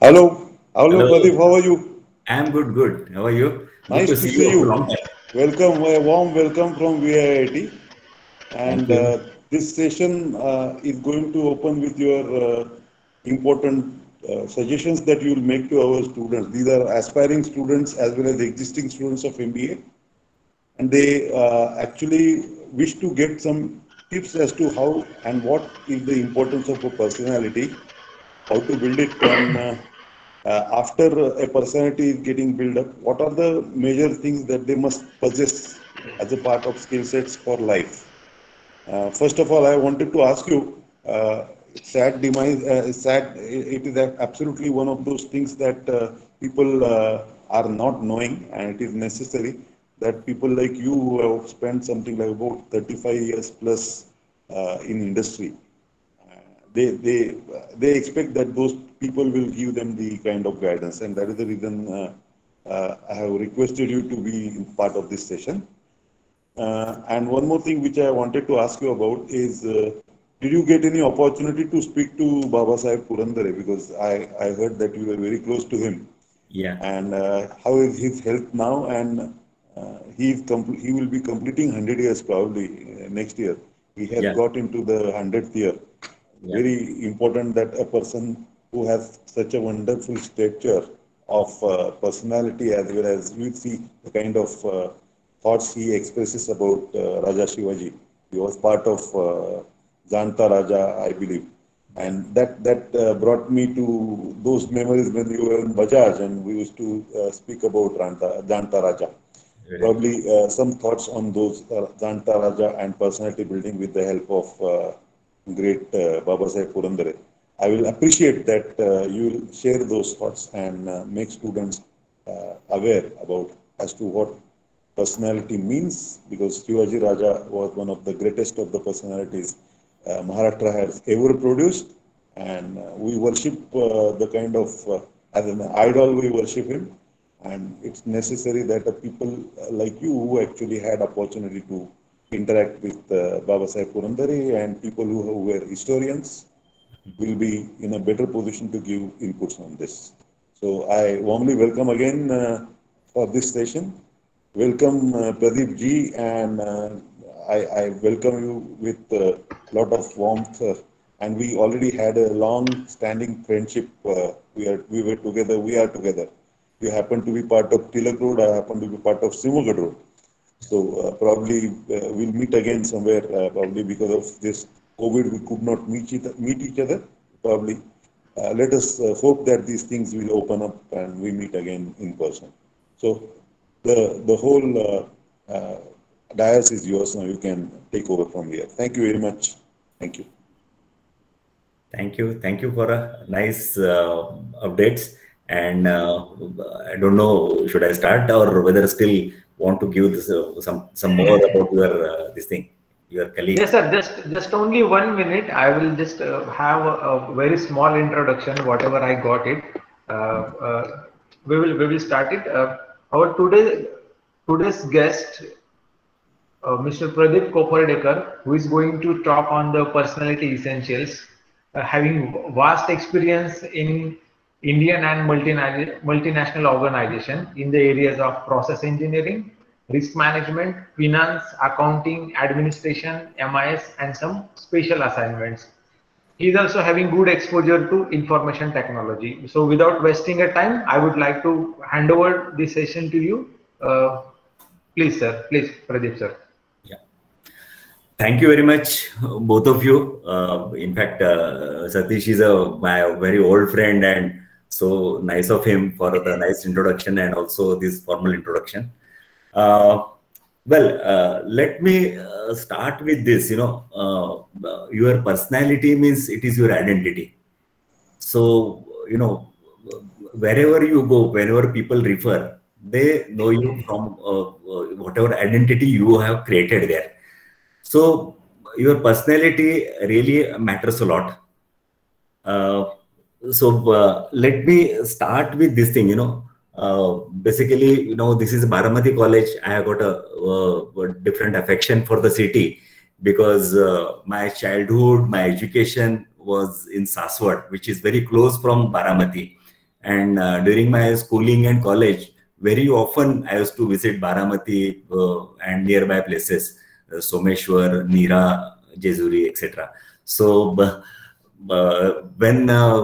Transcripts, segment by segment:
Hello. Hello, Pradeep. How are you? I'm good, good. How are you? Nice Good to see you. you. Long time. Welcome, a warm welcome from VIIT. And uh, this session uh, is going to open with your uh, important uh, suggestions that you will make to our students. These are aspiring students as well as existing students of MBA. And they uh, actually wish to get some tips as to how and what is the importance of a personality how to build it and uh, uh, after a personality is getting built up, what are the major things that they must possess as a part of skill sets for life? Uh, first of all, I wanted to ask you, uh, sad demise, uh, sad, it is absolutely one of those things that uh, people uh, are not knowing and it is necessary that people like you who have spent something like about 35 years plus uh, in industry, they they they expect that those people will give them the kind of guidance, and that is the reason uh, uh, I have requested you to be part of this session. Uh, and one more thing which I wanted to ask you about is, uh, did you get any opportunity to speak to Babasaheb Purandare? Because I, I heard that you were very close to him. Yeah. And uh, how is his health now? And uh, he is compl- he will be completing 100 years probably uh, next year. He has Yeah. got into the 100th year Yeah. very important that a person who has such a wonderful stature of uh, personality as well as you see the kind of uh, thoughts he expresses about uh, Raja Shivaji. He was part of uh, Janta Raja, I believe. And that that uh, brought me to those memories when you were in Bajaj and we used to uh, speak about Janta, Janta Raja probably uh, some thoughts on those uh, Janta Raja and personality building with the help of uh, great uh, Babasaheb Purandare. I will appreciate that uh, you will share those thoughts and uh, make students uh, aware about as to what personality means because Shivaji Raja was one of the greatest of the personalities uh, Maharashtra has ever produced. And uh, we worship uh, the kind of as an idol we worship him. And it's necessary that people like you who actually had opportunity to interact with uh, Babasaheb Purandare and people who were historians will be in a better position to give inputs on this. So I warmly welcome again uh, for this session. Welcome uh, Pradeep ji and uh, I, I welcome you with a lot of warmth uh, and we already had a long standing friendship. Uh, we, are, we were together, we are together. You happen to be part of Tilak Road, I happen to be part of Sinhagad Road. So uh, probably uh, we'll meet again somewhere. Uh, probably because of this COVID, we could not meet each, meet each other. Probably uh, let us uh, hope that these things will open up and we meet again in person. So the the whole uh, uh, is yours now. You can take over from here. Thank you very much. Thank you. Thank you. Thank you for a nice uh, updates. And uh, I don't know, should I start or whether still want to give this, some some more about your this thing, your colleague. Yes, sir. Just just only one minute. I will just uh, have a, a very small introduction, whatever I got it. Uh, uh, we will we will start it. Uh, our today today's guest, uh, Mr. Pradeep Kopardekar, who is going to talk on the personality essentials, uh, having vast experience in Indian and multina- multinational organization in the areas of process engineering, risk management, finance, accounting, administration, MIS, and some special assignments. He is also having good exposure to information technology. So without wasting a time, I would like to hand over this session to you. Uh, please, sir. Please, Pradeep, sir. Yeah. Thank you very much, both of you. Uh, in fact, uh, Satish is a my very old friend, and so nice of him for the nice introduction and also this formal introduction. Uh, well, uh, let me uh, start with this. You know, your personality means it is your identity. So, you know, wherever you go, whenever people refer, they know you from whatever identity you have created there. So, your personality really matters a lot. Uh, so, uh, let me start with this thing. You know, uh, basically, you know, this is Baramati College. I have got a, a different affection for the city because uh, my childhood, my education was in Saswad, which is very close from Baramati. And uh, during my schooling and college, very often I used to visit Baramati uh, and nearby places, Someshwar, Nira, Jejuri, etc. So uh, when uh,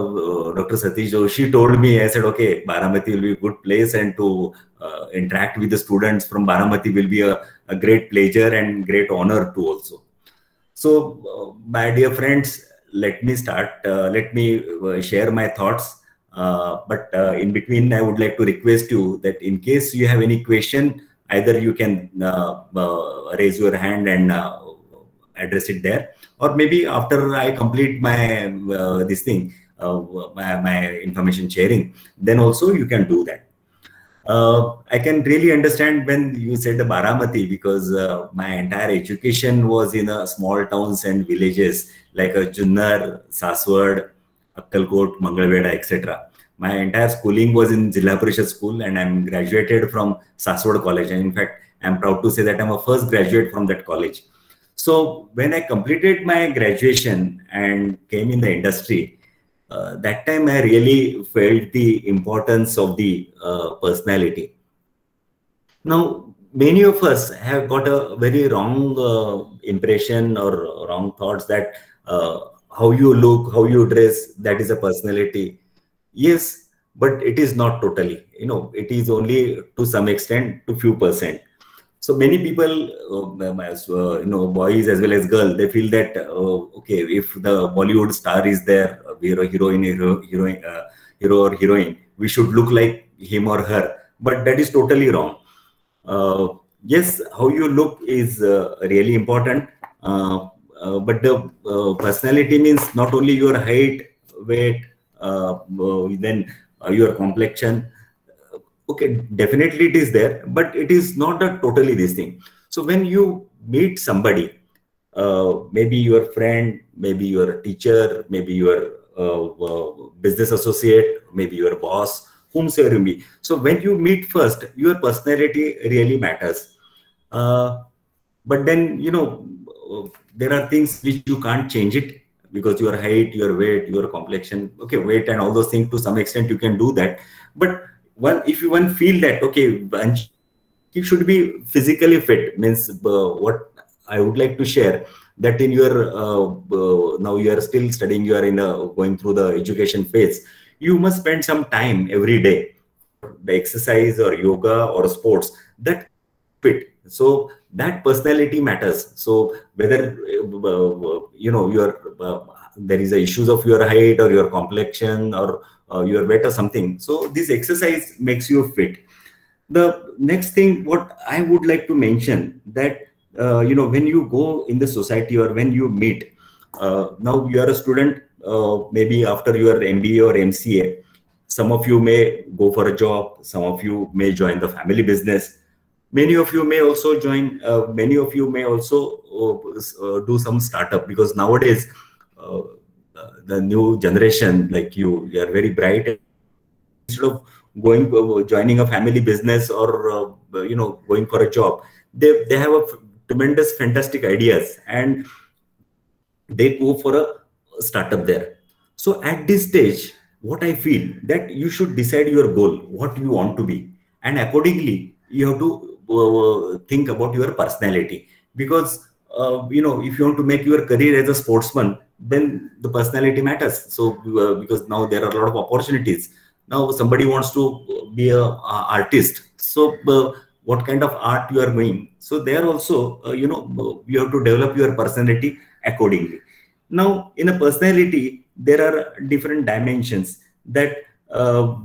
Dr. Satish Joshi told me, I said, okay, Baramati will be a good place and to uh, interact with the students from Baramati will be a, a great pleasure and great honor too also. So, my dear friends, let me start, let me share my thoughts. Uh, but uh, in between, I would like to request you that in case you have any question, either you can uh, raise your hand and address it there, or maybe after I complete my this thing, my, my information sharing, then also you can do that. Uh, I can really understand when you said the Baramati because uh, my entire education was in a small towns and villages like a Junnar, Saswad, Akkalkot, Mangalveda, etc. My entire schooling was in Jilla Parishad school and I'm graduated from Saswad College. And in fact, I'm proud to say that I'm a first graduate from that college. So when I completed my graduation and came in the industry, uh, that time I really felt the importance of the uh, personality. Now, many of us have got a very wrong uh, impression or wrong thoughts that uh, how you look, how you dress, that is a personality. Yes, but it is not totally. You know, it is only to some extent, to few percent. So many people, uh, uh, you know, boys as well as girls, they feel that uh, okay, if the Bollywood star is there, hero, heroine, hero, heroine, uh, hero or heroine, we should look like him or her. But that is totally wrong. Uh, yes, how you look is uh, really important. but the personality means not only your height, weight, then your complexion, okay definitely it is there but it is not a totally this thing. So when you meet somebody uh, maybe your friend maybe your teacher maybe your uh, uh, business associate maybe your boss whomsoever you meet. So when you meet first your personality really matters. Uh, but then you know there are things which you can't change it because your height your weight your complexion okay weight and all those things to some extent you can do that. But one if you one feel that okay you should be physically fit means uh, what i would like to share that in your uh, uh, now you are still studying you are in a, going through the education phase you must spend some time every day the exercise or yoga or sports that fit. So that personality matters. So whether uh, you know your uh, there is a issues of your height or your complexion or uh, you are better something. So this exercise makes you fit. The next thing what i would like to mention that uh, you know when you go in the society or when you meet uh, now you are a student uh, maybe after your mba or mca some of you may go for a job some of you may join the family business. Many of you may also join uh, many of you may also uh, do some startup because nowadays the new generation like you you are very bright. Instead of going uh, joining a family business or uh, you know going for a job they they have a tremendous fantastic ideas and they go for a startup there. So at this stage what i feel that you should decide your goal what you want to be. And accordingly you have to uh, think about your personality. Because uh, you know if you want to make your career as a sportsman then the personality matters. So uh, because now there are a lot of opportunities. Now somebody wants to be a, a artist. So uh, what kind of art you are doing so there also uh, you know you have to develop your personality accordingly. Now in a personality there are different dimensions that uh,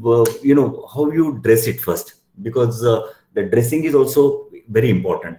you know how you dress it first. Because uh, the dressing is also very important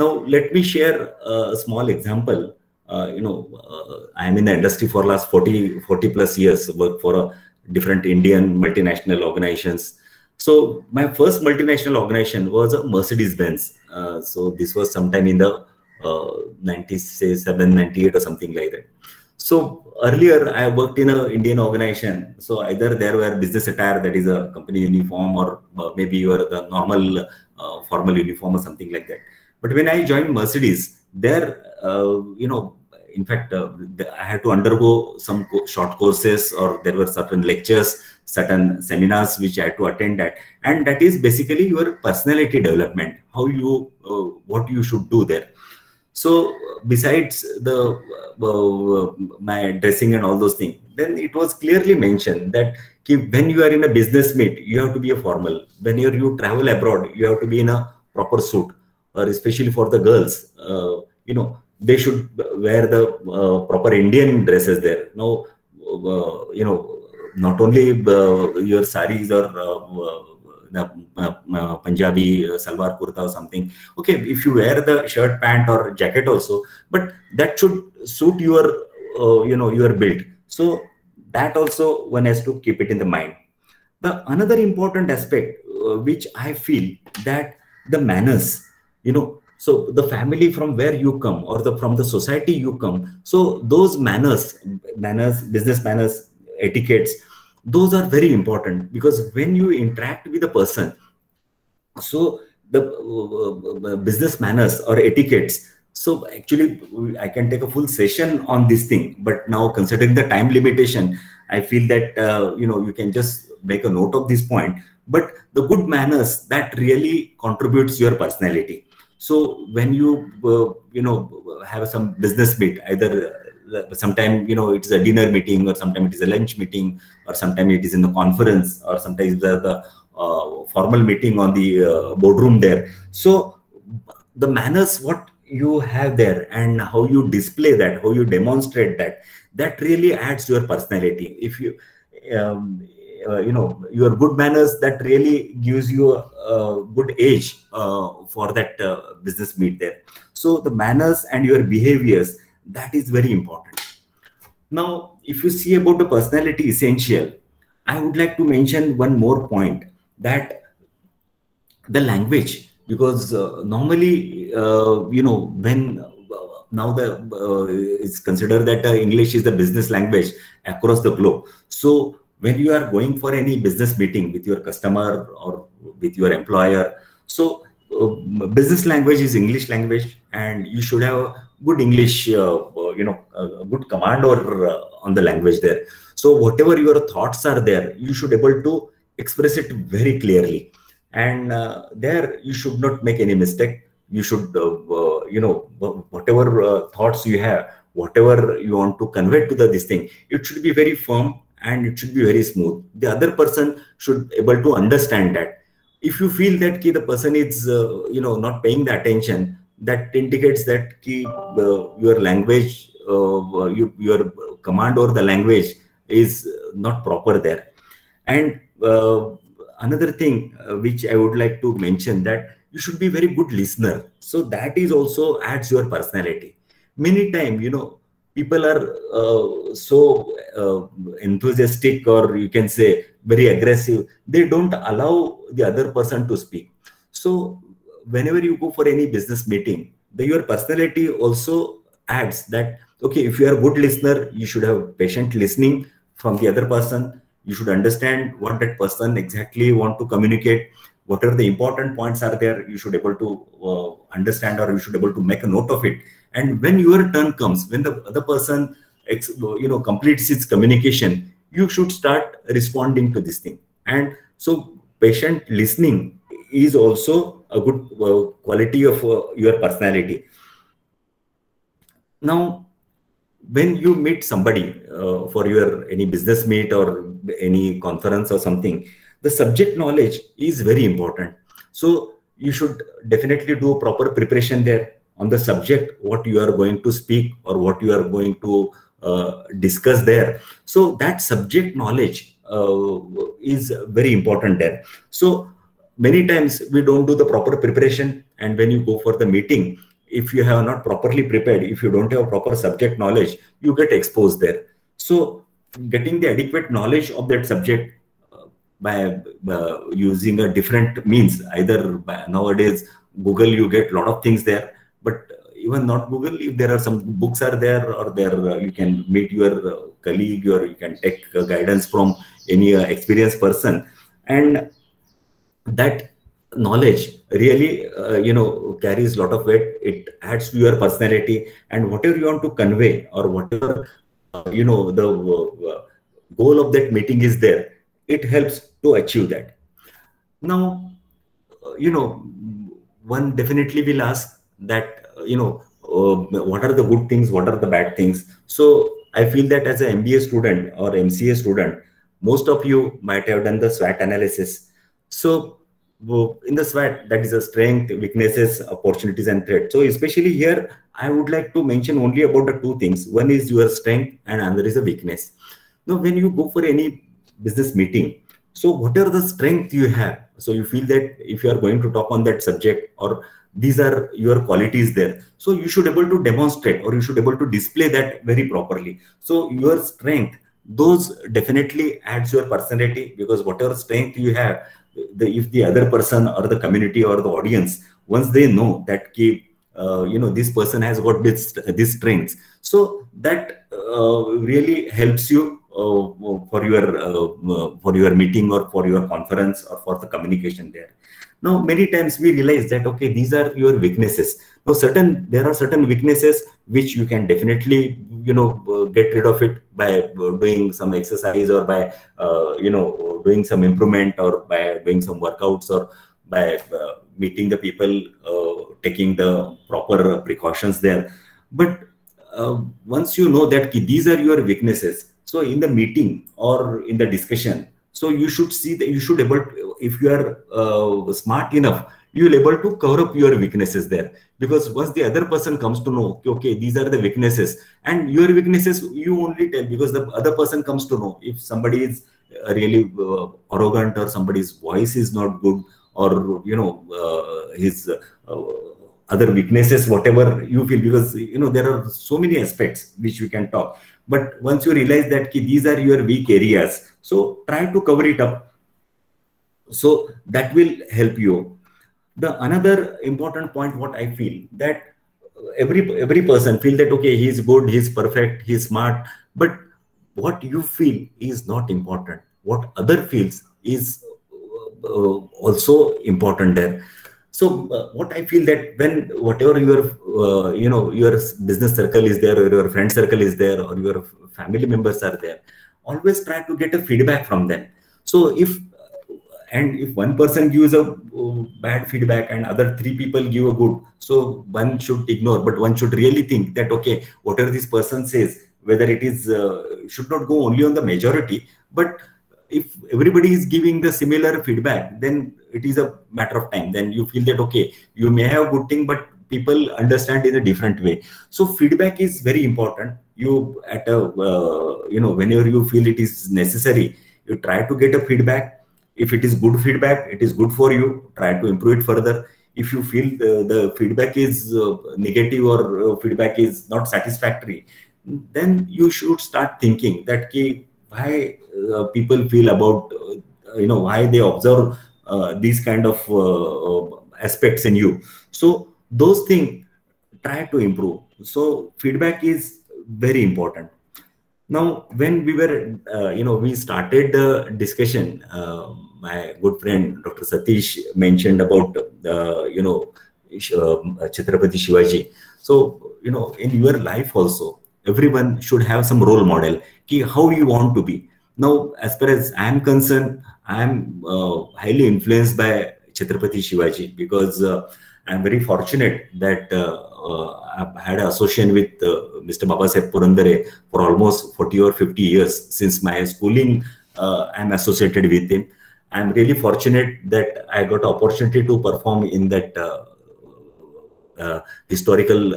now let me share a small example uh, you know, uh, I'm in the industry for last 40, 40 plus years, work for different Indian multinational organizations. So my first multinational organization was a Mercedes-Benz. Uh, so this was sometime in the uh, 97, 98 or something like that. So earlier I worked in an Indian organization. So either there were business attire that is a company uniform or uh, maybe you are the normal uh, formal uniform or something like that. But when I joined Mercedes, there, uh, you know, in fact, uh, I had to undergo some co short courses or there were certain lectures, certain seminars which I had to attend at, and that is basically your personality development, how you, uh, what you should do there. So besides the uh, my dressing and all those things, then it was clearly mentioned that when you are in a business meet, you have to be a formal. When you you travel abroad, you have to be in a proper suit, or especially for the girls, uh, you know, they should wear the uh, proper Indian dresses there. Now, uh, you know, not only uh, your saris or the uh, Punjabi uh, salwar kurta or something. Okay, if you wear the shirt, pant, or jacket also, but that should suit your, uh, you know, your build. So that also one has to keep it in the mind. The another important aspect uh, which I feel that the manners, you know, so the family from where you come or the from the society you come, so those manners, manners, business manners, etiquettes those are very important because when you interact with a person so the uh, uh, business manners or etiquettes so actually i can take a full session on this thing but now considering the time limitation i feel that uh, you know you can just make a note of this point. But the good manners that really contributes your personality so when you uh, you know have some business meet either sometime you know it's a dinner meeting or sometimes it is a lunch meeting or sometimes it is in the conference or sometimes the, the uh, formal meeting on the uh, boardroom there. So the manners what you have there and how you display that how you demonstrate that that really adds your personality. If you um, uh, you know your good manners that really gives you a, a good age uh, for that uh, business meet there so the manners and your behaviors that is very important. Now, if you see about the personality essential, I would like to mention one more point that the language, because uh, normally, uh, you know, when now the uh, it's considered that uh, English is the business language across the globe. So when you are going for any business meeting with your customer or with your employer, so uh, business language is English language, and you should have good English, uh, uh, you know, uh, good command or on the language there. So whatever your thoughts are there, you should able to express it very clearly. And there you should not make any mistake. You should, you know, whatever thoughts you have, whatever you want to convey to the this thing, it should be very firm and it should be very smooth. The other person should be able to understand that. If you feel that ki, the person is, uh, you know, not paying the attention, that indicates that ki, uh, your language, uh, you, your command or the language is not proper there. And uh, another thing uh, which I would like to mention that you should be very good listener. So that is also adds your personality. Many time, you know, people are uh, so uh, enthusiastic or you can say very aggressive. They don't allow the other person to speak. So whenever you go for any business meeting, the, your personality also adds that, okay, if you are a good listener, you should have patient listening from the other person. You should understand what that person exactly want to communicate. Whatever the important points are there, you should able to uh, understand or you should able to make a note of it. And when your turn comes, when the other person you know completes its communication, you should start responding to this thing. And so patient listening is also a good uh, quality of uh, your personality. Now, when you meet somebody uh, for your any business meet or any conference or something, the subject knowledge is very important. So you should definitely do proper preparation there on the subject, what you are going to speak or what you are going to uh, discuss there. So that subject knowledge uh, is very important there. So many times we don't do the proper preparation and when you go for the meeting if you have not properly prepared if you don't have proper subject knowledge you get exposed there so getting the adequate knowledge of that subject uh, by uh, using a different means either by, nowadays google you get a lot of things there but even not google if there are some books are there or there uh, you can meet your uh, colleague or you can take uh, guidance from any uh, experienced person and that knowledge really uh, you know carries a lot of weight it adds to your personality and whatever you want to convey or whatever uh, you know the uh, goal of that meeting is there it helps to achieve that. Now, uh, you know, one definitely will ask that, you know, uh, what are the good things, what are the bad things. So I feel that as an MBA student or MCA student, most of you might have done the SWOT analysis. So in the SWOT, that is a strength, weaknesses, opportunities, and threats. So especially here, I would like to mention only about the two things. One is your strength and another is a weakness. Now, when you go for any business meeting, so what are the strength you have? So you feel that if you are going to talk on that subject or these are your qualities there. So you should able to demonstrate or you should able to display that very properly. So your strength, those definitely adds your personality because whatever strength you have, the, if the other person or the community or the audience, once they know that key, uh, you know, this person has got this, this strengths. So that uh, really helps you uh, for your uh, for your meeting or for your conference or for the communication there. Now, many times we realize that, okay, these are your weaknesses. Now, certain, there are certain weaknesses which you can definitely, you know, uh, get rid of it by uh, doing some exercise or by, uh, you know, doing some improvement or by doing some workouts or by uh, meeting the people, uh, taking the proper precautions there. But once you know that these are your weaknesses, so in the meeting or in the discussion, so you should see that you should able to, if you are uh, smart enough, you will able to cover up your weaknesses there. Because once the other person comes to know, okay, these are the weaknesses, and your weaknesses you only tell because the other person comes to know if somebody is uh, really uh, arrogant or somebody's voice is not good or you know uh, his uh, other weaknesses whatever you feel because you know there are so many aspects which we can talk but once you realize that ki, these are your weak areas so try to cover it up. So that will help you. The another important point what i feel that every every person feel that okay he's good he's perfect he's smart but what you feel is not important. What other feels is uh, also important there so uh, what i feel that when whatever your uh, you know your business circle is there or your friend circle is there or your family members are there always try to get a feedback from them. So if and if one person gives a uh, bad feedback and other three people give a good so one should ignore but one should really think that okay whatever this person says whether it is uh, should not go only on the majority but if everybody is giving the similar feedback then it is a matter of time. Then you feel that okay you may have a good thing but people understand in a different way. So feedback is very important. You at a uh, you know whenever you feel it is necessary you try to get a feedback. If it is good feedback it is good for you. Try to improve it further. If you feel the, the feedback is uh, negative or uh, feedback is not satisfactory then you should start thinking that key why uh, people feel about uh, you know why they observe these kind of aspects in you. So those things try to improve. So feedback is very important. Now when we were uh, you know we started the discussion uh, my good friend dr satish mentioned about uh, you know chhatrapati shivaji. So you know in your life also everyone should have some role model ki how you want to be now, as far as I'm concerned, I'm uh, highly influenced by Chhatrapati Shivaji because uh, I'm very fortunate that uh, uh I've had an association with uh, Mr. Babasaheb Purandare for almost 40 or 50 years since my schooling. Uh, I'm associated with him. I'm really fortunate that I got opportunity to perform in that historical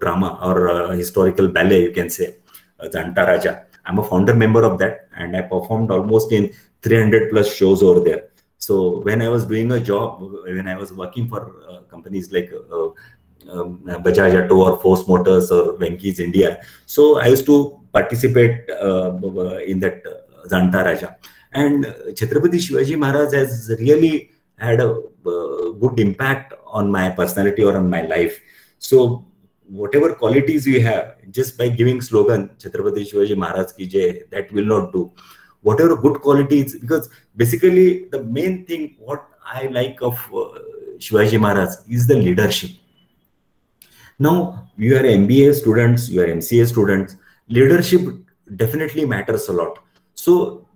drama or historical ballet, you can say, Janta Raja I'm a founder member of that, and I performed almost in 300 plus shows over there. So when I was doing a job, when I was working for uh, companies like uh, um, Bajaj Auto or Force Motors or Venky's India, so I used to participate uh, in that uh, Janta Raja. And Chhatrapati Shivaji Maharaj has really had a uh, good impact on my personality or on my life. So whatever qualities we have, just by giving slogan Chhatrapati Shivaji Maharaj ki jai, that will not do. Whatever good qualities, because basically the main thing what I like of uh, Shivaji Maharaj is the leadership. Now you are MBA students, you are MCA students. Leadership definitely matters a lot. So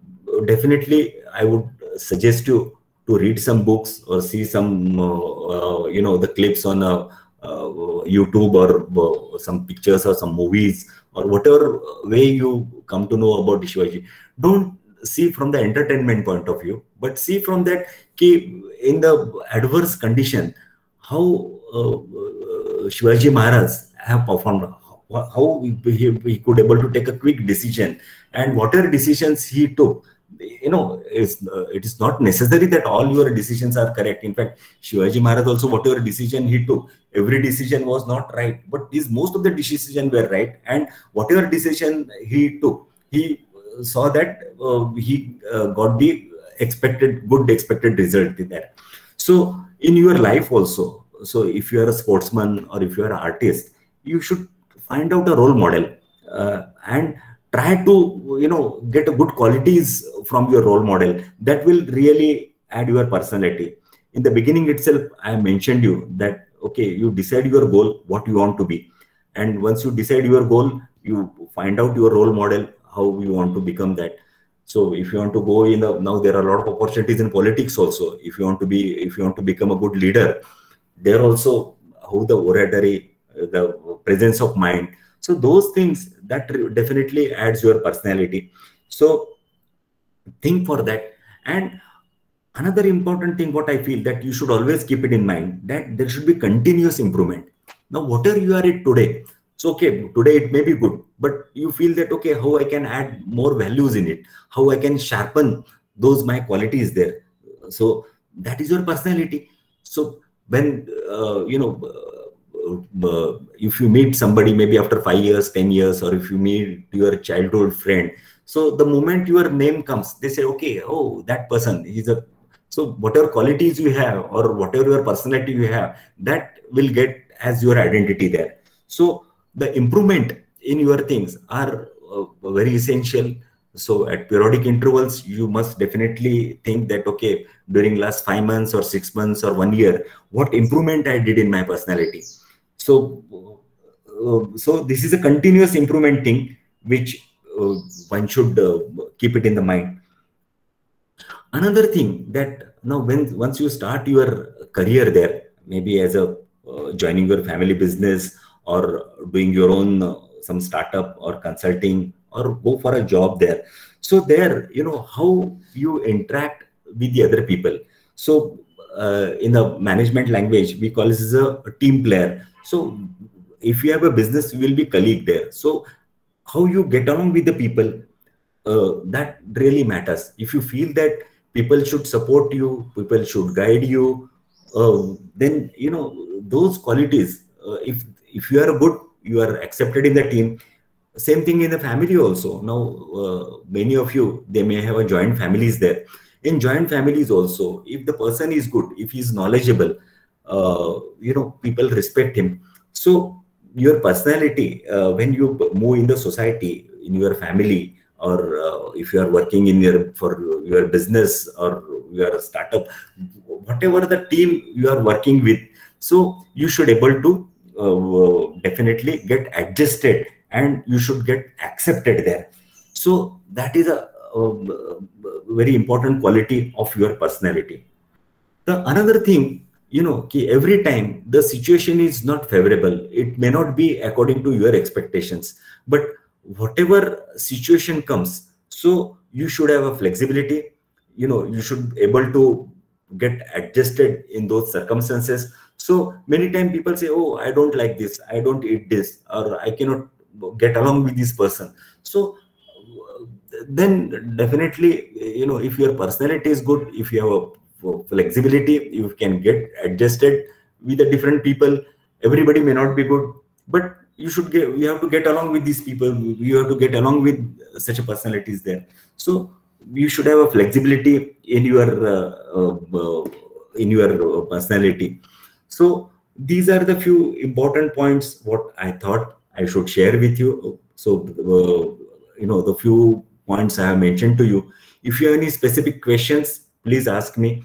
definitely I would suggest you to read some books or see some, uh, you know, the clips on a, YouTube or some pictures or some movies or whatever way you come to know about Shivaji. Don't see from the entertainment point of view, but see from that key in the adverse condition how uh, Shivaji Maharaj have performed, how he, he could able to take a quick decision and whatever decisions he took, you know, it's, uh, it is not necessary that all your decisions are correct. In fact, Shivaji Maharaj also, whatever decision he took, every decision was not right, but his most of the decisions were right. And whatever decision he took, he saw that uh, he uh, got the expected, good expected result in there. So in your life also, so if you are a sportsman or if you are an artist, you should find out a role model uh, and try to you know get a good qualities from your role model that will really add your personality in the beginning itself i mentioned you that okay you decide your goal what you want to be. And once you decide your goal you find out your role model how you want to become that. So if you want to go in the now there are a lot of opportunities in politics also. If you want to be if you want to become a good leader there also how the oratory the presence of mind. So those things that definitely adds your personality. So think for that. And another important thing what i feel that you should always keep it in mind that there should be continuous improvement. Now whatever you are at today so okay. Today it may be good but you feel that okay how i can add more values in it? How i can sharpen those my qualities there? So that is your personality. So when uh, you know uh, uh, if you meet somebody maybe after 5 years 10 years or if you meet your childhood friend so the moment your name comes they say okay oh that person is a so whatever qualities you have or whatever your personality you have that will get as your identity there. So the improvement in your things are uh, very essential. So at periodic intervals you must definitely think that okay during last five months or six months or one year what improvement i did in my personality. So uh, so this is a continuous improvement thing which uh, one should uh, keep it in the mind another thing that now when once you start your career there maybe as a uh, joining your family business or doing your own uh, some startup or consulting or go for a job there. So there you know how you interact with the other people. So uh, in the management language we call this a team player. So if you have a business you will be colleague there. So how you get along with the people uh, that really matters. If you feel that people should support you people should guide you. Uh, then you know those qualities uh, if if you are good you are accepted in the team. Same thing in the family also. Now uh, many of you they may have a joint families there. In joint families also if the person is good if he's knowledgeable uh, you know people respect him. So your personality uh, when you move in the society in your family or uh, if you are working in your for your business or you are a startup whatever the team you are working with so you should able to uh, definitely get adjusted and you should get accepted there. So that is a, a very important quality of your personality. The another thing you know every time the situation is not favorable it may not be according to your expectations but whatever situation comes so you should have a flexibility. You know you should be able to get adjusted in those circumstances. So many times people say oh i don't like this. I don't eat this or i cannot get along with this person. So then definitely you know if your personality is good if you have a flexibility you can get adjusted with the different people. Everybody may not be good but you should get you have to get along with these people you have to get along with such a personalities there so you should have a flexibility in your uh, uh, in your personality so these are the few important points what i thought I should share with you. So, uh, you know, the few points I have mentioned to you. If you have any specific questions, please ask me.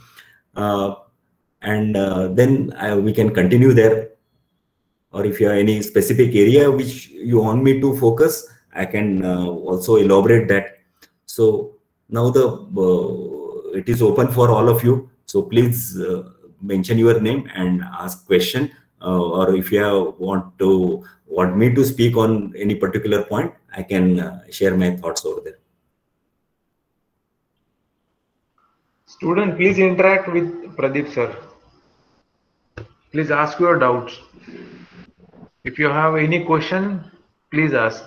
Uh, and uh, then I, we can continue there. Or if you have any specific area which you want me to focus, I can uh, also elaborate that. So now the uh, it is open for all of you. So please uh, mention your name and ask question. Uh, or if you want to want me to speak on any particular point, I can uh, share my thoughts over there. Student, please interact with Pradeep sir. Please ask your doubts. If you have any question, please ask.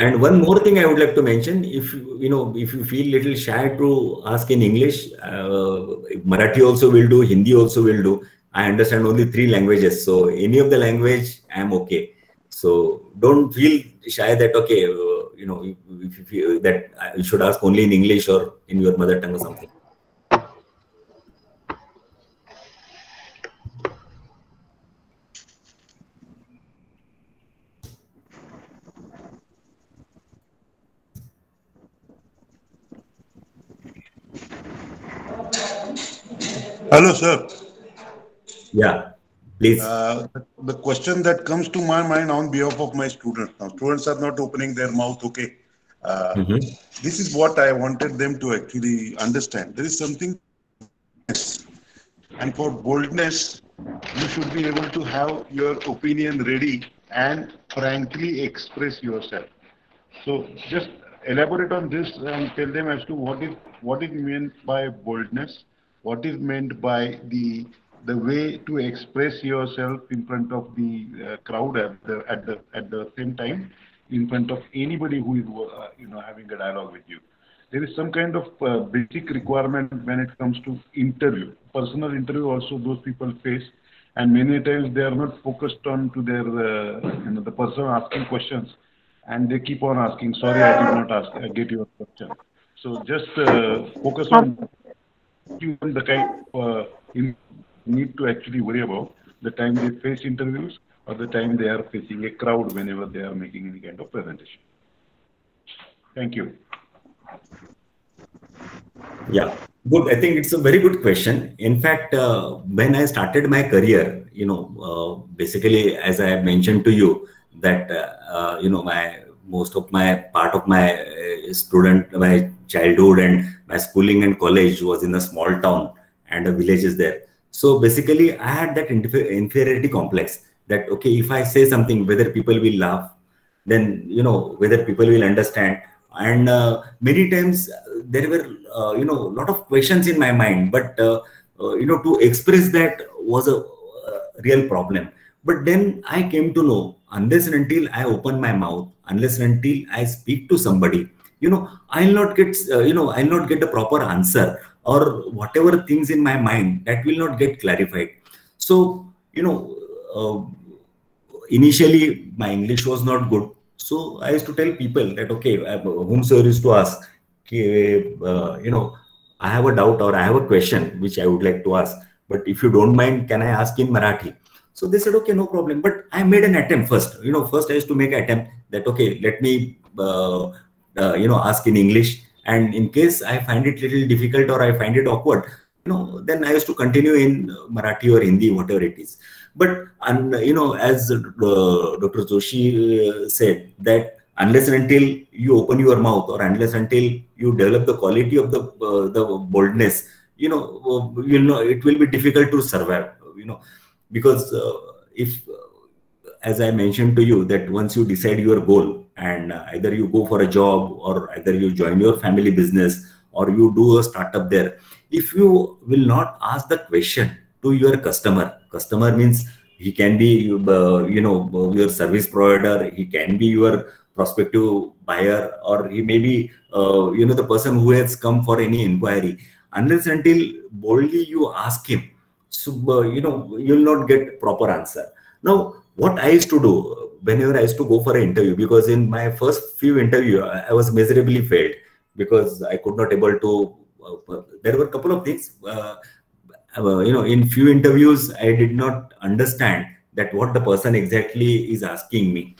And one more thing I would like to mention, if you know, if you feel little shy to ask in English, uh, Marathi also will do, Hindi also will do. I understand only three languages, so any of the language I'm okay. So don't feel shy that okay, uh, you know, if, if you that you should ask only in English or in your mother tongue or something. Hello, sir. Yeah, please. Uh, the question that comes to my mind on behalf of my students now, students are not opening their mouth, okay. Uh, Mhm. This is what I wanted them to actually understand. There is something, and for boldness, you should be able to have your opinion ready and frankly express yourself. So just elaborate on this and tell them as to what is what is meant by boldness, what is meant by the the way to express yourself in front of the uh, crowd at the at the at the same time in front of anybody who is uh, you know having a dialogue with you. There is some kind of uh, basic requirement when it comes to interview. Personal interview also those people face, and many times they are not focused on to their uh, you know the person asking questions, and they keep on asking. Sorry, I did not ask. I get your question. So just uh, focus on the kind of uh, in- need to actually worry about the time they face interviews or the time they are facing a crowd whenever they are making any kind of presentation. Thank you. Yeah, good. I think it's a very good question. In fact, uh, when I started my career, you know, uh, basically, as I mentioned to you, that uh, uh, you know, my most of my part of my uh, student, my childhood and my schooling and college was in a small town, and a village is there. So basically, I had that infer- inferiority complex. That okay, if I say something, whether people will laugh, then you know whether people will understand and uh, many times uh, there were uh, you know a lot of questions in my mind but uh, you know to express that was a real problem but then i came to know unless and until i open my mouth unless and until i speak to somebody you know i'll not get uh, you know i'll not get a proper answer or whatever things in my mind that will not get clarified so you know uh, initially my english was not good so I used to tell people that okay, uh, whomsoever is to ask, uh, you know, I have a doubt or I have a question which I would like to ask. But if you don't mind, can I ask in Marathi? So they said, okay, no problem. But I made an attempt first. You know, first I used to make an attempt that okay, let me uh, uh, you know ask in English. And in case I find it little difficult or I find it awkward, you know, then I used to continue in Marathi or Hindi, whatever it is but and you know as uh, dr joshi uh, said that unless and until you open your mouth or unless until you develop the quality of the uh, the boldness you know uh, you know it will be difficult to survive you know because uh, if as i mentioned to you that once you decide your goal and either you go for a job or either you join your family business or you do a startup there if you will not ask the question to your customer customer means he can be uh, you know your service provider he can be your prospective buyer or he may be uh, you know the person who has come for any inquiry. Unless until boldly you ask him so uh, you know you'll not get proper answer. Now what i used to do whenever i used to go for an interview because in my first few interview i was miserably failed because i could not able to uh, there were a couple of things uh, uh, you know in few interviews i did not understand that what the person exactly is asking me.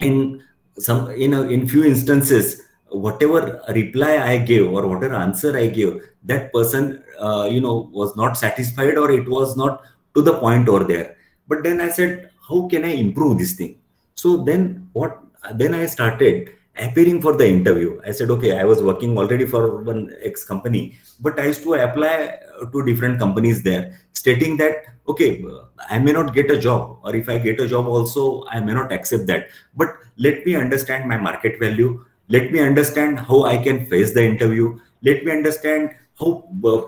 In some you know in few instances whatever reply i gave or whatever answer i gave that person uh, you know was not satisfied or it was not to the point or there but then i said how can i improve this thing so then what then I started appearing for the interview. I said, okay, I was working already for one ex company, but I used to apply to different companies there, stating that, okay, I may not get a job, or if I get a job also, I may not accept that. But let me understand my market value. Let me understand how I can face the interview. Let me understand how uh,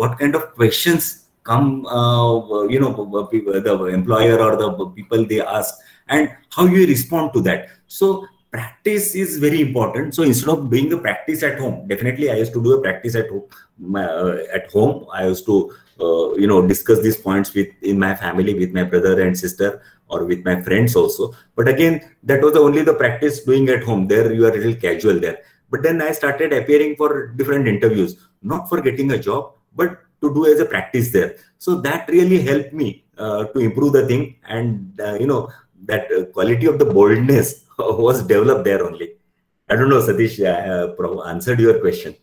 what kind of questions come, uh, you know, the employer or the people they ask, and how you respond to that. So practice is very important so instead of doing a practice at home definitely i used to do a practice at home uh, at home i used to uh, you know discuss these points with in my family with my brother and sister or with my friends also but again that was only the practice doing at home there you are a little casual there but then i started appearing for different interviews not for getting a job but to do as a practice there so that really helped me uh, to improve the thing and uh, you know that uh, quality of the boldness was developed there only. I don't know, Satish, uh, answered your question.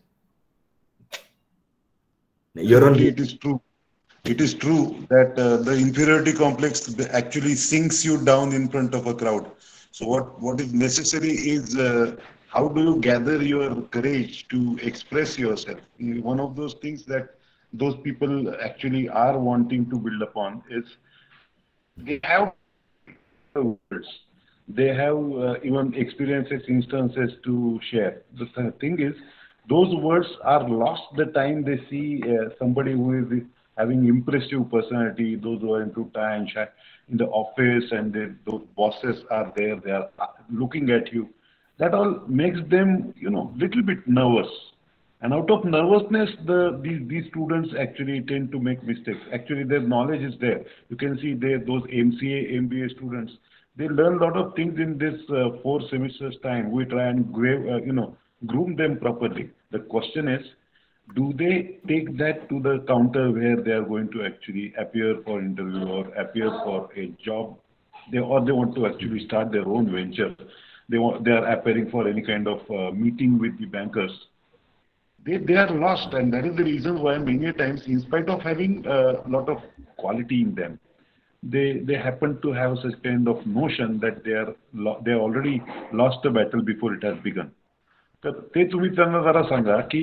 You're on. It is true. It is true that uh, the inferiority complex actually sinks you down in front of a crowd. So what, what is necessary is uh, how do you gather your courage to express yourself? One of those things that those people actually are wanting to build upon is they have words they have uh, even experiences, instances to share. The thing is, those words are lost the time they see uh, somebody who is having impressive personality, those who are into shine in the office and they, those bosses are there, they are uh, looking at you. That all makes them, you know, little bit nervous. And out of nervousness, the these, these students actually tend to make mistakes. Actually, their knowledge is there. You can see they, those MCA, MBA students, they learn a lot of things in this uh, four semesters time. We try and uh, you know, groom them properly. The question is, do they take that to the counter where they are going to actually appear for interview or appear for a job? They or they want to actually start their own venture. They want they are appearing for any kind of uh, meeting with the bankers. They they are lost, and that is the reason why many times, in spite of having a lot of quality in them, they they happen to have such kind of notion that they are they already lost the battle before it has begun तर ते तुम्ही त्यांना जरा सांगा की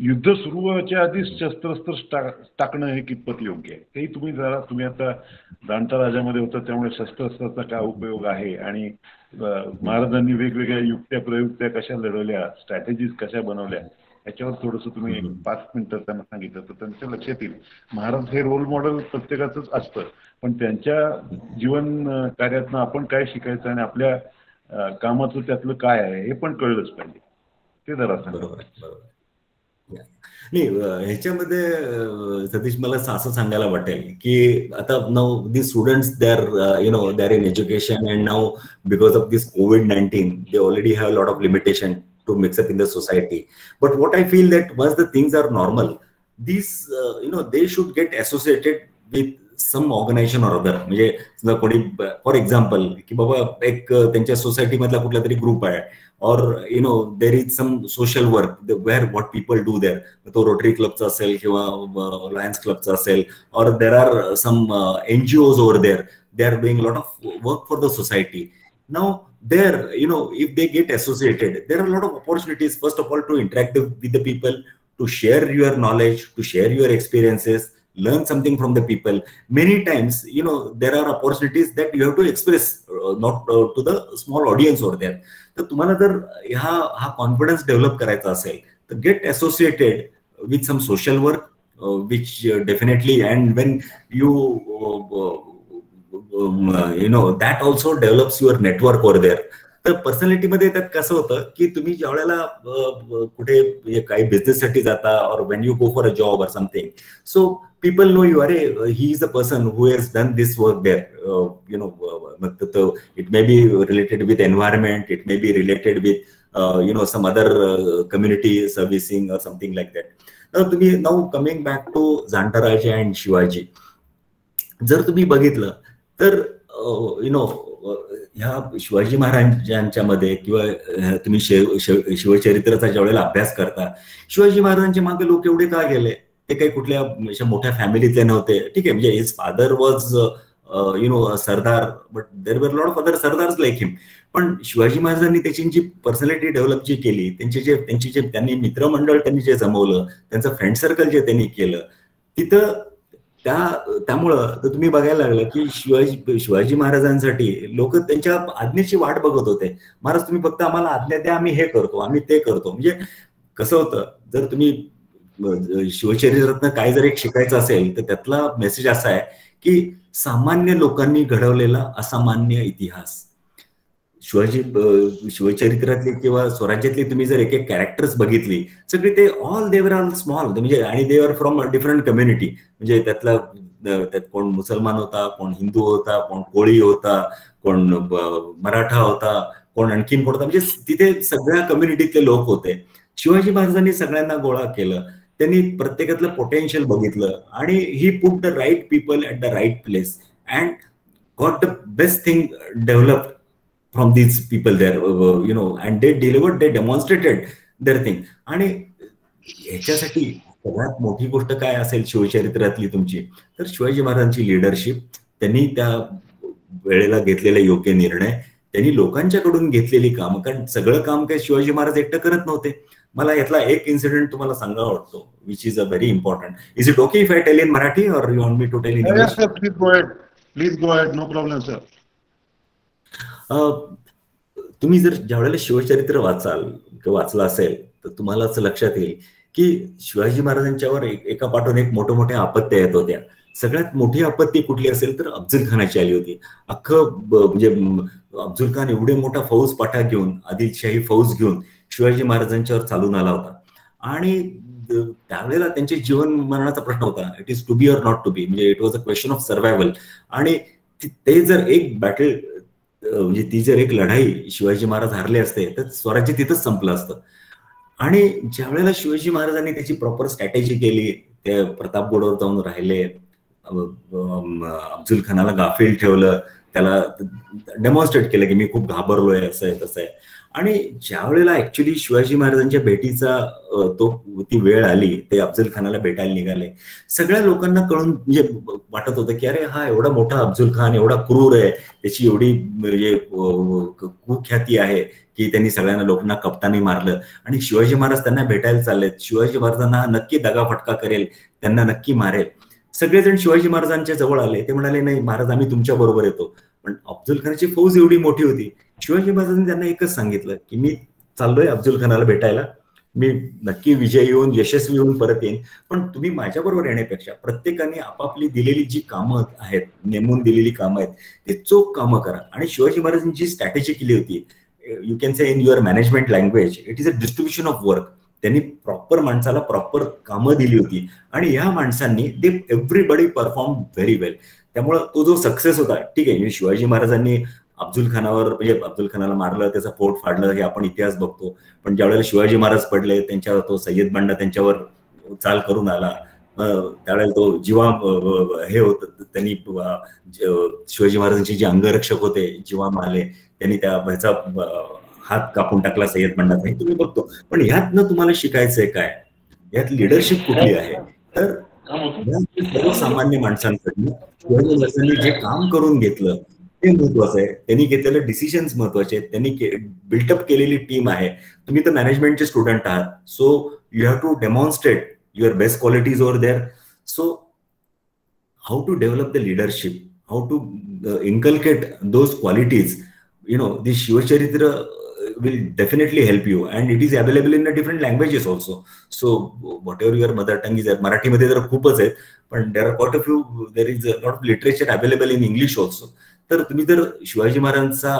युद्ध सुरू व्हायच्या आधीच शस्त्रस्त्र टाकणं हे कितपत योग्य आहे? तेही तुम्ही जरा तुम्ही आता जाणता राजामध्ये होतं त्यामुळे शस्त्रास्त्राचा काय उपयोग आहे? आणि महाराजांनी वेगवेगळ्या युक्त्या प्रयुक्त्या कशा लढवल्या स्ट्रॅटेजीज कशा बनवल्या याच्यावर थोडंसं तुम्ही पाच मिनिटं त्यांना सांगितलं. तर त्यांच्या लक्षात येईल. महाराज हे रोल मॉडेल प्रत्येकाचंच असतं. पण त्यांच्या जीवन कार्यातनं आपण काय शिकायचं आणि आपल्या कामाचं त्यातलं काय आहे हे पण कळलंच पाहिजे. ते जरा नाही ह्याच्यामध्ये सतीश मला असं सांगायला वाटेल की आता now the students they are you know they are in education and now because of this covid nineteen they already have lot of limitation to mix up in the society but what I feel that once the things are normal this you know they should get associated with some organisation or other म्हणजे समजा कोणी for example की बाबा एक त्यांच्या society मधला कुठला तरी group आहे. और you know there is some social work wear what people do there तो रोटरी क्लबचा असेल किंवा लायन्स क्लबचा असेल और there are some NGOs over there they are doing lot of work for the society now there you know if they get associated there are a lot of opportunities first of all to interact with the people to share your knowledge to share your experiences Learn something from the people. Many times you know there are opportunities that you have to express uh, not uh, to the small audience over there. तर तुम्हाला जर ह्या हा confidence develop करायचा असेल तर get associated with some social work which definitely and when you you know that also develops your network or there तर पर्सनॅलिटीमध्ये त्यात कसं होतं की तुम्ही ज्या वेळेला कुठे म्हणजे काही बिझनेससाठी जाता और when you go for a job or something so people know you are he is a person who has done this work there uh, you know uh, it may be related with environment it may be related with uh, you know some other uh, community servicing or something like that now to me now coming back to zantaraja and shivaji जर तुम्ही बघितलं तर you know ह्या शिवाजी महाराजांच्या मध्ये किंवा तुम्ही शिवचरित्राचा ज्या वेळेला अभ्यास करता शिवाजी महाराजांच्या मागे लोक एवढे का गेले ते काही कुठल्या मोठ्या फॅमिलीतले नव्हते. ठीक आहे म्हणजे his father was you know sardar but there were lot of other sardars like him पण शिवाजी महाराजांनी त्याची जी पर्सनॅलिटी डेव्हलप जी केली त्यांचे जे त्यांची जे त्यांनी मित्रमंडळ त्यांनी जे जमवलं त्यांचं फ्रेंड सर्कल जे त्यांनी केलं तिथं त्या त्यामुळं तर तुम्ही बघायला लागलं की शिवाजी शिवाजी महाराजांसाठी लोक त्यांच्या आज्ञेची वाट बघत होते. महाराज तुम्ही फक्त आम्हाला आज्ञा द्या आम्ही हे करतो आम्ही ते करतो. म्हणजे कसं होतं जर तुम्ही शिवचरित्रातनं काय जर एक शिकायचं असेल तर त्यातला मेसेज असा आहे की सामान्य लोकांनी घडवलेला असामान्य इतिहास. शिवाजी शिवचरित्रातली किंवा स्वराज्यातली तुम्ही जर एक एक कॅरेक्टर्स बघितली सगळी ते ऑल देवर आर स्मॉल म्हणजे आणि they are from different community म्हणजे त्यातला त्यात कोण मुसलमान होता कोण हिंदू होता कोण कोळी होता कोण मराठा होता कोण आणखीन कोण होता म्हणजे तिथे सगळ्या कम्युनिटीतले लोक होते. शिवाजी महाराजांनी सगळ्यांना गोळा केलं. त्यांनी प्रत्येकातलं पोटेन्शियल बघितलं आणि he put the right people at the right place and got the best thing develop from these people there you know and they delivered they demonstrated their thing आणि ह्याच्यासाठी सगळ्यात मोठी गोष्ट काय असेल शिवचरित्रातली तुमची? तर शिवाजी महाराजांची लिडरशिप त्यांनी त्या वेळेला घेतलेला योग्य निर्णय त्यांनी लोकांच्याकडून घेतलेली काम कारण सगळं काम काय शिवाजी महाराज एकटं करत नव्हते. मला यातला एक इन्सिडेंट तुम्हाला सांगा वाटतो which is a very important is it okay if I tell in Marathi or you want me to tell in please go please go no problem sir तुम्ही जर ज्यावेळेला शिवचरित्र वाचाल किंवा वाचलं असेल तर तुम्हाला असं लक्षात येईल की शिवाजी महाराजांच्यावर एका पाठून एक मोठ्या मोठ्या आपत्त्या येत होत्या. सगळ्यात मोठी आपत्ती कुठली असेल तर अफजल खानाची आली होती. अख्खं म्हणजे अफजल खान एवढे मोठा फौज पाठा घेऊन आदिलशाही फौज घेऊन शिवाजी महाराजांच्यावर चालून आला होता. आणि त्यावेळेला त्यांचे जीवन मरणाचा प्रश्न होता. It is to be or not to be म्हणजे it was a question of survival आणि ते जर एक बॅटल म्हणजे ती जर एक लढाई शिवाजी महाराज हारले असते तर स्वराज्य तिथंच संपलं असतं. आणि ज्या वेळेला शिवाजी महाराजांनी त्याची प्रॉपर स्ट्रॅटेजी केली ते प्रतापगडवर जाऊन राहिले अफजुल खानाला गाफील ठेवलं त्याला डेमॉन्स्ट्रेट केलं की मी खूप घाबरलोय असं आहे तसं आहे. आणि ज्या वेळेला ऍक्च्युली शिवाजी महाराजांच्या भेटीचा तो ती वेळ आली ते अफजल खानाला भेटायला निघाले सगळ्या लोकांना कळून म्हणजे वाटत होतं की अरे हा एवढा मोठा अफजल खान एवढा क्रूर आहे त्याची एवढी म्हणजे कुख्याती आहे की त्यांनी सगळ्यांना लोकांना कप्तानी मारलं. आणि शिवाजी महाराज त्यांना भेटायला चाललेत. शिवाजी महाराजांना नक्की दगा फटका करेल त्यांना नक्की मारेल. सगळेजण शिवाजी महाराजांच्या जवळ आले ते म्हणाले नाही महाराज आम्ही तुमच्या बरोबर येतो. पण अफजल खानाची फौज एवढी मोठी होती शिवाजी महाराजांनी त्यांना एकच सांगितलं की मी चाललोय अब्दुल खानाला भेटायला. मी नक्की विजय येऊन यशस्वी होऊन परत येईन. पण तुम्ही माझ्याबरोबर येण्यापेक्षा प्रत्येकाने आपापली दिलेली जी कामं आहेत नेमून दिलेली कामं आहेत ते चोख कामं करा. आणि शिवाजी महाराजांनी जी स्ट्रॅटेजी केली होती you can say in your management language it is a distribution of work त्यांनी प्रॉपर माणसाला प्रॉपर कामं दिली होती. आणि या माणसांनी they everybody perform very well त्यामुळं तो जो सक्सेस होता ठीक आहे शिवाजी महाराजांनी अब्दुल खानावर म्हणजे अब्दुल खानाला मारलं त्याचा पोट फाडलं हे आपण इतिहास बघतो. पण ज्यावेळेला शिवाजी महाराज पडले त्यांच्यावर तो सय्यद बांडा त्यांच्यावर चाल करून आला. त्यावेळेला तो जीवा हे होत त्यांनी शिवाजी महाराजांचे जे अंगरक्षक होते जीवा आले त्यांनी त्या ह्याचा हात कापून टाकला सय्यद बांडाचा. हे तुम्ही बघतो. पण ह्यातनं तुम्हाला शिकायचंय काय? यात लिडरशिप कुठली आहे? तर सर्वसामान्य माणसांकडनं शिवाजी महाराजांनी जे काम करून घेतलं महत्वाचं आहे. त्यांनी घेतलेले डिसिशन्स महत्त्वाचे आहेत. त्यांनी बिल्टअप केलेली टीम आहे. तुम्ही तर मॅनेजमेंटचे स्टुडंट आहात. So you have to demonstrate your best qualities over there so how to develop the leadership how to inculcate those qualities you know the Shivcharitra will definitely help you and it is available in a different languages also so whatever your mother tongue Marathi मध्ये तर खूपच आहेत. पण there are caught a few there is not literature available in English also तर तुम्ही जर शिवाजी महाराजांचा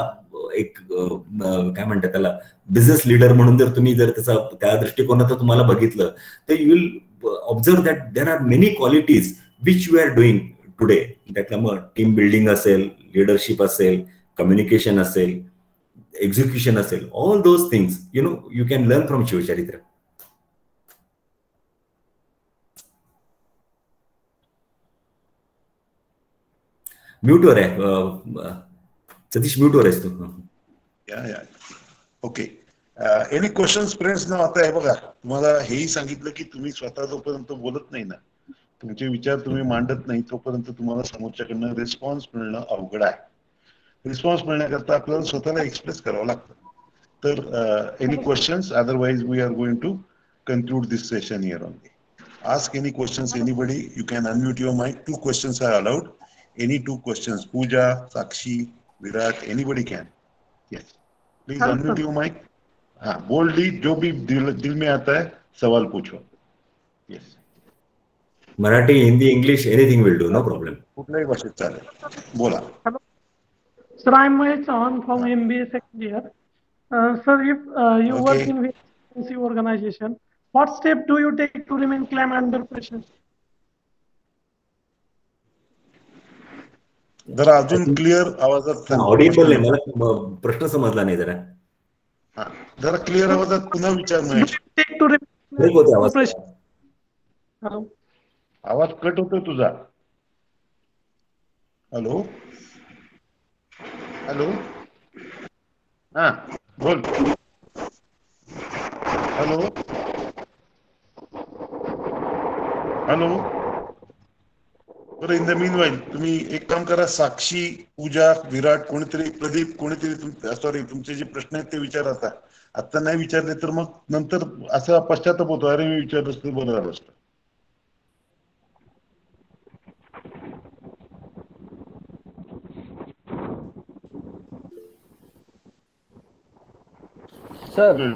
एक काय म्हणतात त्याला बिझनेस लीडर म्हणून जर तुम्ही जर त्याचा त्या दृष्टिकोनात तुम्हाला बघितलं तर you will observe that there are many qualities which you are doing today त्यातलं मग टीम बिल्डिंग असेल लिडरशिप असेल कम्युनिकेशन असेल एक्झिक्युशन असेल all those things you know you can learn from Shivcharitra म्यूटवर आहे. सतीश म्यूटवर आहेस तू. या या. ओके. एनी क्वेश्चन फ्रेंड्स ना आता हे बघा. तुम्हाला हेही सांगितलं की तुम्ही स्वतः जोपर्यंत बोलत नाही ना तुमचे विचार तुम्ही मांडत नाही तोपर्यंत तुम्हाला समोरच्याकडनं रिस्पॉन्स मिळणं अवघड आहे. रिस्पॉन्स मिळण्याकरता आपल्याला स्वतःला एक्सप्रेस करावं लागतं. तर any questions otherwise we are going to conclude this session here only. Ask any questions, anybody. You can unmute your mic. Two questions are allowed. any two questions. Pooja, Sakshi, Virat, anybody can. Yes. Please unmute your mic. ha boldly jo bhi dil, dil mein aata hai sawal में yes marathi hindi english anything will do no problem will hi no chale bola भाषेत चालेल बोला sir I from Mahesh mba second year uh, sir if uh, you okay. work in vc organization what step do you take to remain calm under pressure जरा अजून clear आवाजात Audible आहे मला प्रश्न समजला नाही जरा. हा जरा क्लिअर आवाजात पुन्हा विचार. आवाज. कट होतोय तुझा. हॅलो हॅलो हा बोल. हॅलो हॅलो बरं इन द मीन वाईल तुम्ही एक काम करा साक्षी पूजा विराट कोणीतरी प्रदीप कोणीतरी सॉरी तुमचे जे प्रश्न आहेत ते विचारा आता. आता नाही विचारले तर मग नंतर असा पश्चाताप होतो. अरे मी विचारलं असतं बरं झालं असतं सर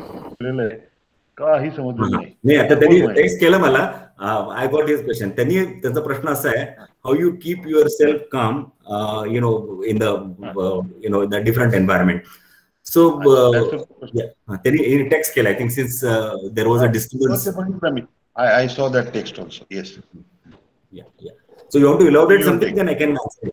काही समजलं नाही. नाही आता त्यांनी टेक्स्ट केलं मला. आय गॉट हिज क्वेश्चन त्यांनी त्यांचा प्रश्न असा आहे how you keep yourself calm uh, you know in the uh, you know the different environment. So uh, yeah uh, in text scale i think since uh, there was a uh, disturbance I, I saw that text also yes. Yeah yeah. So you want to elaborate something? then i can answer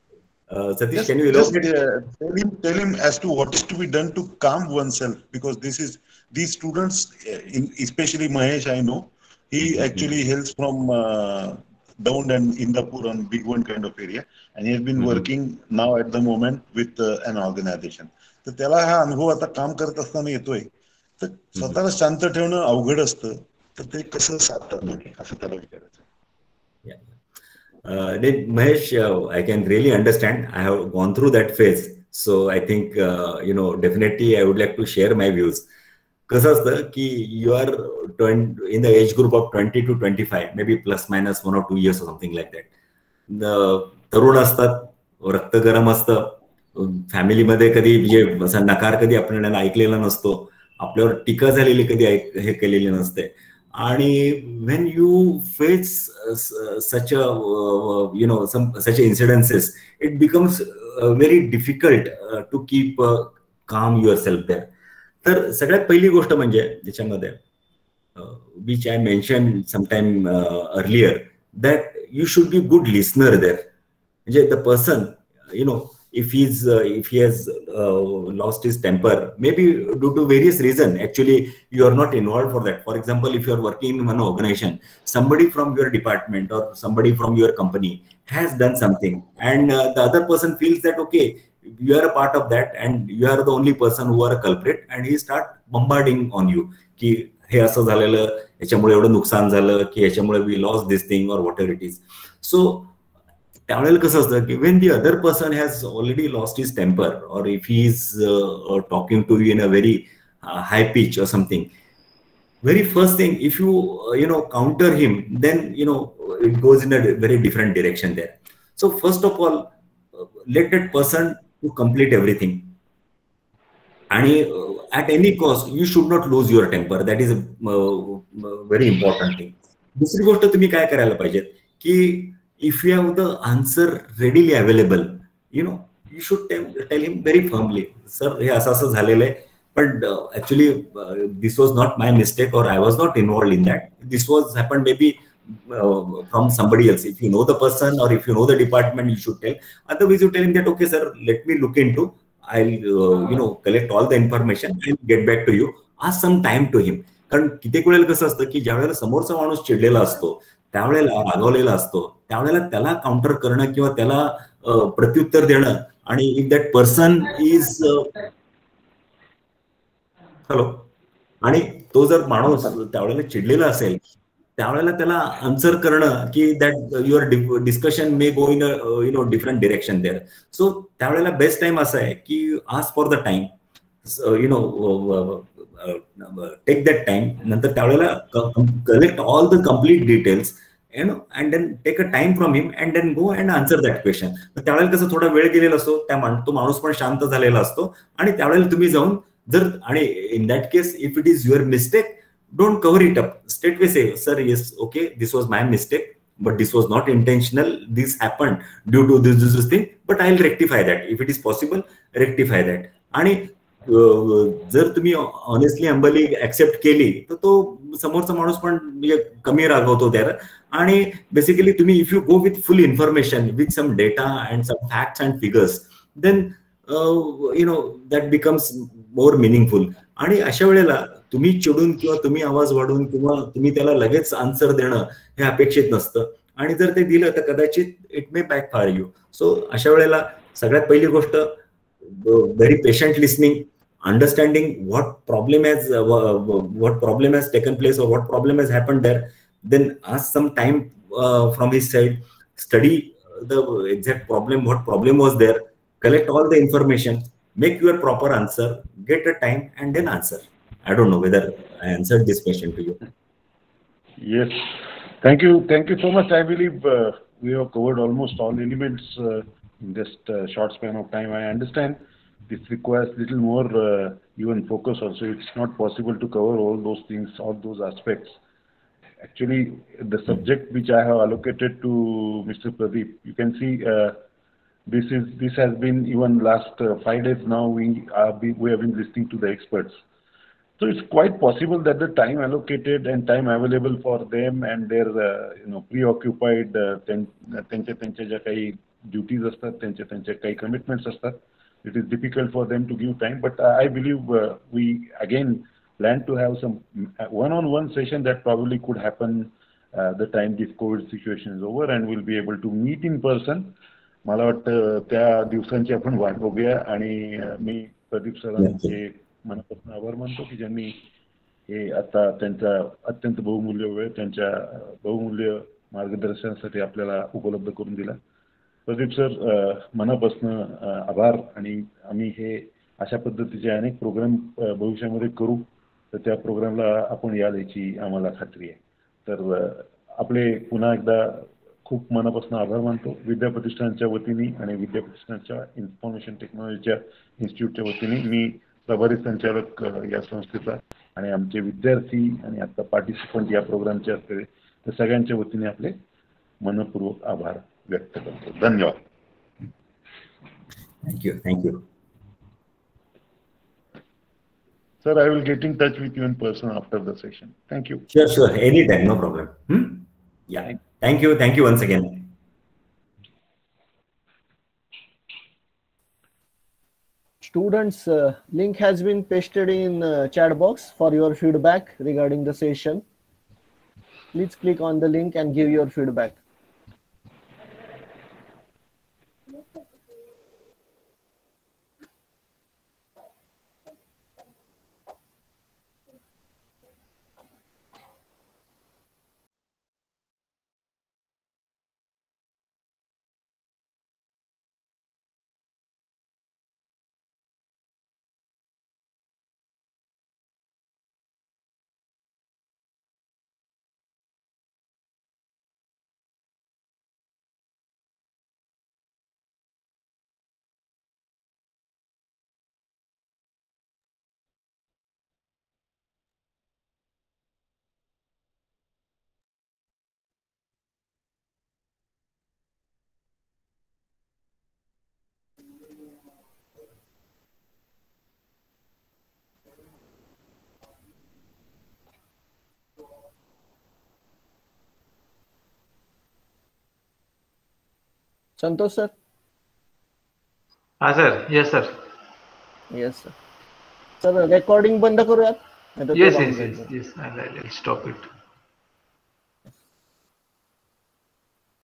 uh, Satish, just, can you elaborate? Just, uh, tell, him, tell him as to what is to be done to calm oneself because this is these students, in, especially Mahesh, I know, he mm-hmm. actually hails from uh, Daund and Indapur on big one kind of area. And he has been mm-hmm. working now at the moment with uh, an organization. तर त्याला हा अनुभव आता काम करत असताना येतोय तर स्वतःला शांत ठेवणं अवघड असतं तर ते कसं साधतात असं त्याला विचारायचं Mahesh I can really understand I have gone through that phase so I think you know definitely I would like to share my views कसं असतं की you are in the age group of twenty two twenty five maybe plus minus one or two years something like that तरुण असतात रक्त गरम असतं. फॅमिलीमध्ये कधी म्हणजे असा नकार कधी आपण ऐकलेला नसतो. आपल्यावर टीका झालेली कधी ऐक हे केलेली नसते. आणि when you face such a you know some such incidences it becomes very difficult to keep calm yourself there तर सगळ्यात पहिली गोष्ट म्हणजे त्याच्यामध्ये विच I mention sometime earlier that you should be good listener there म्हणजे the person you know if he's uh, if he has uh, lost his temper maybe due to various reason actually you are not involved for that for example if you are working in one organization somebody from your department or somebody from your company has done something and uh, the other person feels that okay you are a part of that and you are the only person who are a culprit and he start bombarding on you की हे असं झालेलं याच्यामुळे एवढं नुकसान झालं की याच्यामुळे we loss this thing और what ever it is so त्यावेळेला कसं असतं की when the other person has already lost his temper और if he is talking to you in a very hi pitch और something very first thing if you uh, you know counter him then you know it goes in a very different direction there so first of all uh, let that person to complete everything and uh, आणि at any cost you should not lose your temper that is very important thing दुसरी गोष्ट तुम्ही काय करायला पाहिजेत की if you have the answer readily available you know you should tell him very firmly sir हे असं असं झालेलं आहे but uh, actually uh, this was not my mistake or i was not involved in that this was happened maybe uh, from somebody else if you know the person or if you know the department you should tell otherwise you tell him that okay sir let me look into i'll uh, you know collect all the information and get back to you ask some time to him कारण कित्येक वेळेला कसं असतं की ज्या वेळेला समोरचा माणूस चिडलेला असतो त्यावेळेला रागवलेला असतो त्यावेळेला त्याला काउंटर करणं किंवा त्याला प्रत्युत्तर देणं आणि if that person is hello. आणि तो जर माणूस त्यावेळेला चिडलेला असेल त्यावेळेला त्याला आन्सर करणं की that your discussion may go in you know different direction there so त्यावेळेला बेस्ट टाइम असा आहे की ask for the time you know take that time नंतर त्यावेळेला collect all the complete details you know and then take a time from him and then go and answer that question त्यावेळेला कसं थोडा वेळ गेलेला असतो त्या तो माणूस पण शांत झालेला असतो आणि त्यावेळेला तुम्ही जाऊन जर आणि in that case if it is your mistake don't cover it up straightway say sir yes okay this was my mistake but this was not intentional this happened due to this this, this thing but i'll rectify that if it is possible rectify that आणि जर तुम्ही honestly अंबली accept केली तर तो समोरचा माणूस पण म्हणजे कमी रागवतो त्याला आणि बेसिकली तुम्ही if you go with full information with some data and some facts and figures then you know that becomes more meaningful आणि अशा वेळेला तुम्ही चिडून किंवा तुम्ही आवाज वाढून किंवा तुम्ही त्याला लगेच आन्सर देणं हे अपेक्षित नसतं. आणि जर ते दिलं तर कदाचित it may backfire you so अशा वेळेला सगळ्यात पहिली गोष्ट very patient listening understanding what problem has what problem has taken place or what problem has happen there then ask some time from his side study the exact problem what problem was there collect all the information make your proper answer get a time, and then answer. I don't know whether I answered this question to you. Yes. Thank you. Thank you so much. I believe uh, we have covered almost all elements uh, in just a short span of time. I understand this requires little more uh, even focus also. It's not possible to cover all those things, all those aspects. Actually, the subject which I have allocated to Mr. Pradeep, you can see this is this has been even last uh, five days now we are be, we have been listening to the experts so it's quite possible that the time allocated and time available for them and their uh, you know preoccupied त्यांच्या त्यांच्या ज्या काही duties असतात त्यांच्या त्यांच्या काही commitments असतात it is difficult for them to give time but i believe uh, we again plan to have some one on one session that probably could happen uh, the time this covid situation is over and we'll be able to meet in person मला वाटतं त्या दिवसांची आपण वाट बघूया आणि मी प्रदीप सरांचे मनापासून आभार मानतो की ज्यांनी हे आता त्यांचा अत्यंत बहुमूल्य वेळ त्यांच्या बहुमूल्य मार्गदर्शनासाठी आपल्याला उपलब्ध करून दिला. प्रदीप सर मनापासून आभार आणि आम्ही हे अशा पद्धतीचे अनेक प्रोग्राम भविष्यामध्ये करू तर त्या प्रोग्रामला आपण याल याची आम्हाला खात्री आहे. तर आपले पुन्हा एकदा खूप मनापासून आभार मानतो विद्या प्रतिष्ठानच्या वतीने आणि विद्या प्रतिष्ठानच्या इन्फॉर्मेशन टेक्नॉलॉजीच्या इन्स्टिट्यूटच्या वतीने मी प्रभारी संचालक या संस्थेचा आणि आमचे विद्यार्थी आणि आता पार्टिसिपंट या प्रोग्रामचे असलेले तर सगळ्यांच्या वतीने आपले मनपूर्वक आभार व्यक्त करतो धन्यवाद thank you thank you Sir, I will get in touch with you in person after the session. Thank you. Sure, sure. Anytime, no problem. Hmm? Yeah. Thank you. Thank you once again. Students, uh, link has been pasted in uh, chat box for your feedback regarding the session. Please click on the link and give your feedback. Santosh sir हा sir yes sir yes sir sir recording बंद करूयात. Yes yes yes stop it